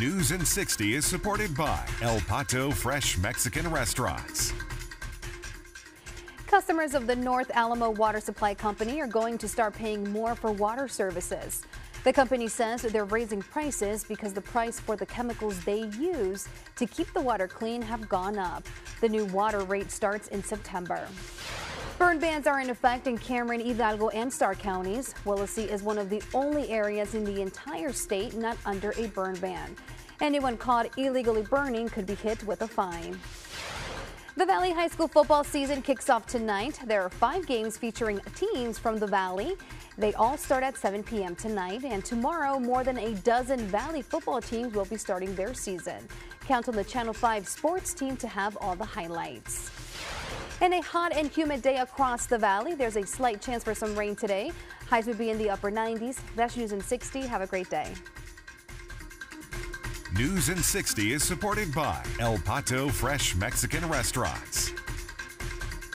News in 60 is supported by El Pato Fresh Mexican Restaurants. Customers of the North Alamo Water Supply Company are going to start paying more for water services. The company says they're raising prices because the price for the chemicals they use to keep the water clean have gone up. The new water rate starts in September. Burn bans are in effect in Cameron, Hidalgo, and Starr counties. Willacy is one of the only areas in the entire state not under a burn ban. Anyone caught illegally burning could be hit with a fine. The Valley High School football season kicks off tonight. There are five games featuring teams from the Valley. They all start at 7 p.m. tonight, and tomorrow, more than a dozen Valley football teams will be starting their season. Count on the Channel 5 sports team to have all the highlights. In a hot and humid day across the valley, there's a slight chance for some rain today. Highs would be in the upper 90s. That's News in 60. Have a great day. News in 60 is supported by El Pato Fresh Mexican Restaurants.